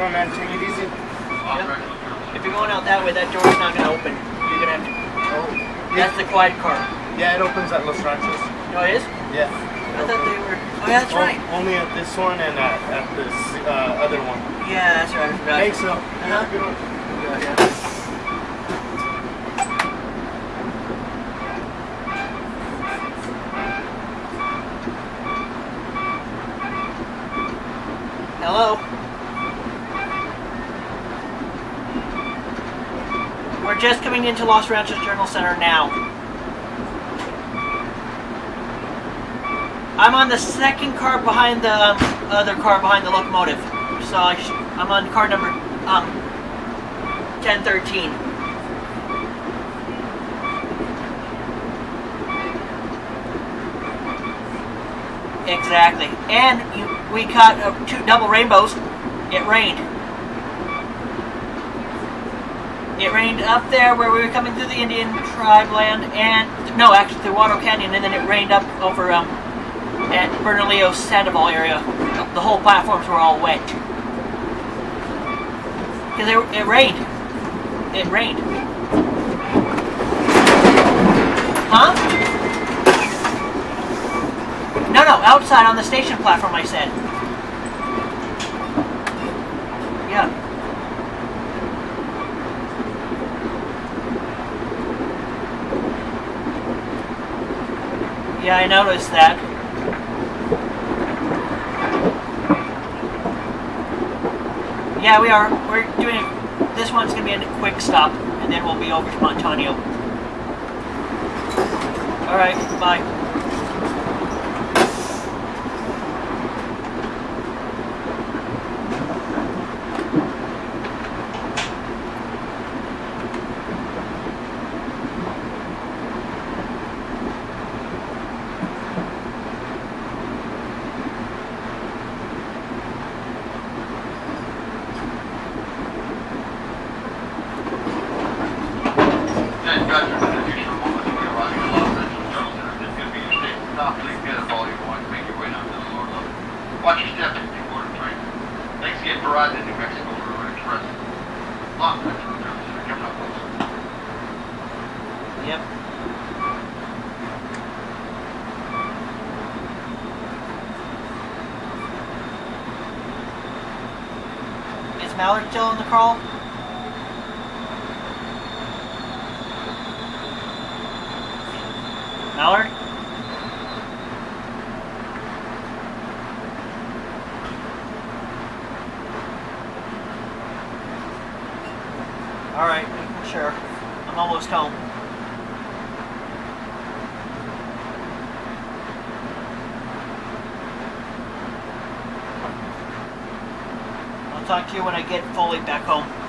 On, man. Take it easy. If you're going out that way, that door's not gonna open. You're gonna have to. Oh, That's the quiet car. yeah, it opens at Los Ranchos. No, it is. Yeah. I thought they were. Oh, yeah, that's O- right. Only at this one and at, at this uh, other one. Yeah, that's right. I forgot. Thanks, so. Uh-huh. Good one. Hello. Just coming into Los Ranchos Journal Center now. I'm on the second car behind the um, other car behind the locomotive. So I I'm on car number um 1013. Exactly. And you, we caught uh, two double rainbows. It rained. It rained up there where we were coming through the Indian tribe land, and no, actually through Waldo Canyon, and then it rained up over um, at Bernalillo Sandoval area. The whole platforms were all wet because it, it rained. It rained. Huh? No, no, outside on the station platform. I said. Yeah. Yeah, I noticed that. Yeah, we are. We're doing. This one's gonna be a quick stop, and then we'll be over to Montaño. All right. Bye. Ted Gudger, distribution woman, when you're arriving at Los Angeles Journal Center, this is going to be your station stop. Please get up all you want. Make your way down to the lower level. Watch your steps as you board a train. Thanks again for riding the New Mexico Rail Runner Express. Yep. Is Mallard still in the call? Mallard? Alright, sure. I'm almost home. I'll talk to you when I get fully back home.